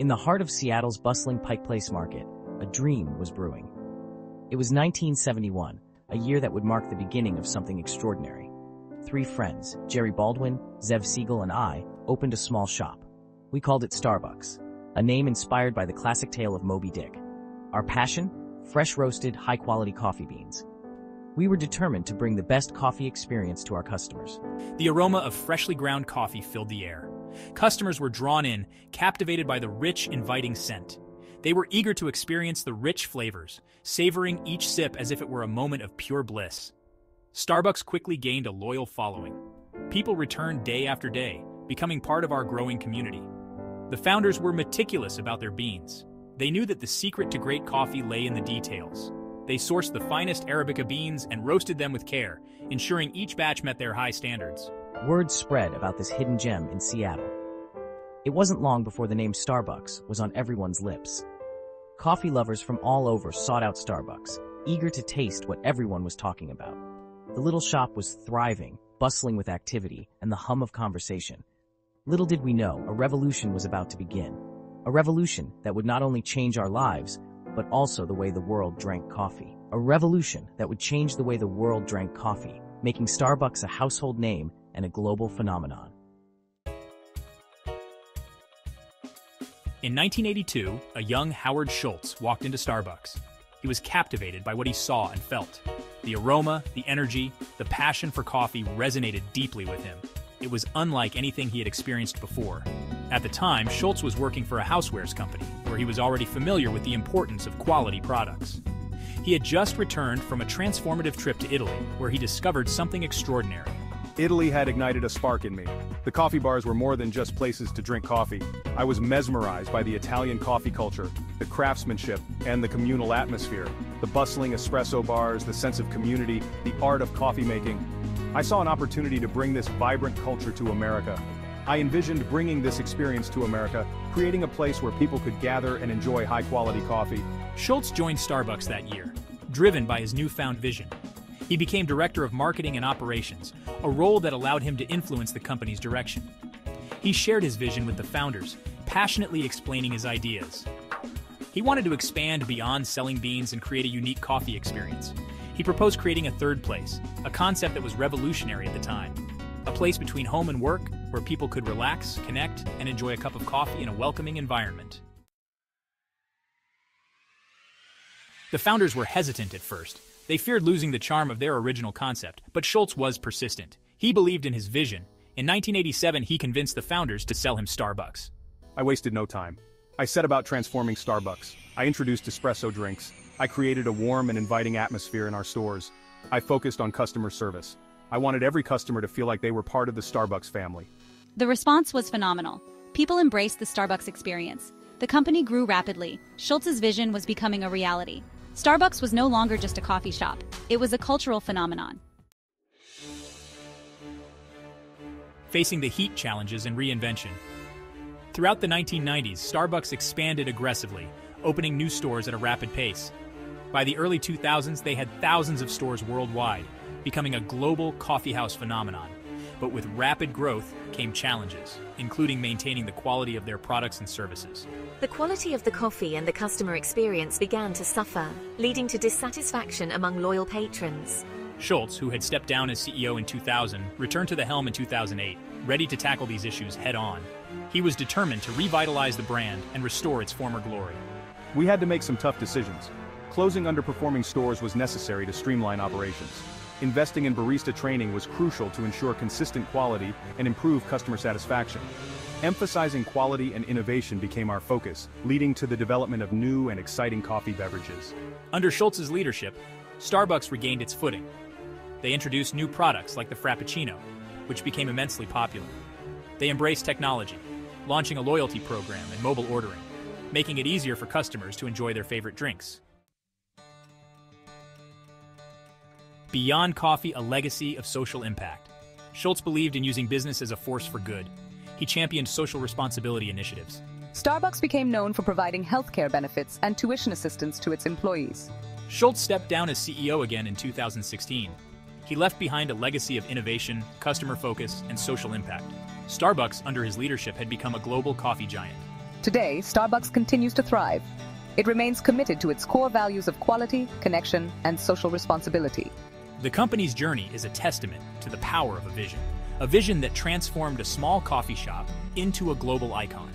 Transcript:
In the heart of Seattle's bustling Pike Place market, a dream was brewing. It was 1971, a year that would mark the beginning of something extraordinary. Three friends, Jerry Baldwin, Zev Siegel, and I, opened a small shop. We called it Starbucks, a name inspired by the classic tale of Moby Dick. Our passion? Fresh roasted, high-quality coffee beans. We were determined to bring the best coffee experience to our customers. The aroma of freshly ground coffee filled the air. Customers were drawn in, captivated by the rich, inviting scent. They were eager to experience the rich flavors, savoring each sip as if it were a moment of pure bliss. Starbucks quickly gained a loyal following. People returned day after day, becoming part of our growing community. The founders were meticulous about their beans. They knew that the secret to great coffee lay in the details. They sourced the finest Arabica beans and roasted them with care, ensuring each batch met their high standards. Word spread about this hidden gem in Seattle. It wasn't long before the name Starbucks was on everyone's lips. Coffee lovers from all over sought out Starbucks, eager to taste what everyone was talking about. The little shop was thriving, bustling with activity and the hum of conversation. Little did we know, a revolution was about to begin. A revolution that would not only change our lives, but also the way the world drank coffee. A revolution that would change the way the world drank coffee, making Starbucks a household name and a global phenomenon. In 1982, a young Howard Schultz walked into Starbucks. He was captivated by what he saw and felt. The aroma, the energy, the passion for coffee resonated deeply with him. It was unlike anything he had experienced before. At the time, Schultz was working for a housewares company, where he was already familiar with the importance of quality products. He had just returned from a transformative trip to Italy, where he discovered something extraordinary. Italy had ignited a spark in me. The coffee bars were more than just places to drink coffee. I was mesmerized by the Italian coffee culture, the craftsmanship, and the communal atmosphere. The bustling espresso bars, the sense of community, the art of coffee making. I saw an opportunity to bring this vibrant culture to America. I envisioned bringing this experience to America, creating a place where people could gather and enjoy high-quality coffee. Schultz joined Starbucks that year, driven by his newfound vision. He became Director of Marketing and Operations, a role that allowed him to influence the company's direction. He shared his vision with the founders, passionately explaining his ideas. He wanted to expand beyond selling beans and create a unique coffee experience. He proposed creating a third place, a concept that was revolutionary at the time. A place between home and work where people could relax, connect, and enjoy a cup of coffee in a welcoming environment. The founders were hesitant at first, they feared losing the charm of their original concept, but Schultz was persistent. He believed in his vision. In 1987, he convinced the founders to sell him Starbucks. I wasted no time. I set about transforming Starbucks. I introduced espresso drinks. I created a warm and inviting atmosphere in our stores. I focused on customer service. I wanted every customer to feel like they were part of the Starbucks family. The response was phenomenal. People embraced the Starbucks experience. The company grew rapidly. Schultz's vision was becoming a reality. Starbucks was no longer just a coffee shop, it was a cultural phenomenon. Facing the heat challenges and reinvention. Throughout the 1990s, Starbucks expanded aggressively, opening new stores at a rapid pace. By the early 2000s, they had thousands of stores worldwide, becoming a global coffeehouse phenomenon. But with rapid growth came challenges, including maintaining the quality of their products and services. The quality of the coffee and the customer experience began to suffer, leading to dissatisfaction among loyal patrons. Schultz, who had stepped down as CEO in 2000, returned to the helm in 2008, ready to tackle these issues head on. He was determined to revitalize the brand and restore its former glory. We had to make some tough decisions. Closing underperforming stores was necessary to streamline operations. Investing in barista training was crucial to ensure consistent quality and improve customer satisfaction. Emphasizing quality and innovation became our focus, leading to the development of new and exciting coffee beverages. Under Schultz's leadership, Starbucks regained its footing. They introduced new products like the Frappuccino, which became immensely popular. They embraced technology, launching a loyalty program and mobile ordering, making it easier for customers to enjoy their favorite drinks. Beyond coffee, a legacy of social impact. Schultz believed in using business as a force for good. He championed social responsibility initiatives. Starbucks became known for providing healthcare benefits and tuition assistance to its employees. Schultz stepped down as CEO again in 2016. He left behind a legacy of innovation, customer focus, and social impact. Starbucks, under his leadership, had become a global coffee giant. Today, Starbucks continues to thrive. It remains committed to its core values of quality, connection, and social responsibility. The company's journey is a testament to the power of a vision, a vision that transformed a small coffee shop into a global icon.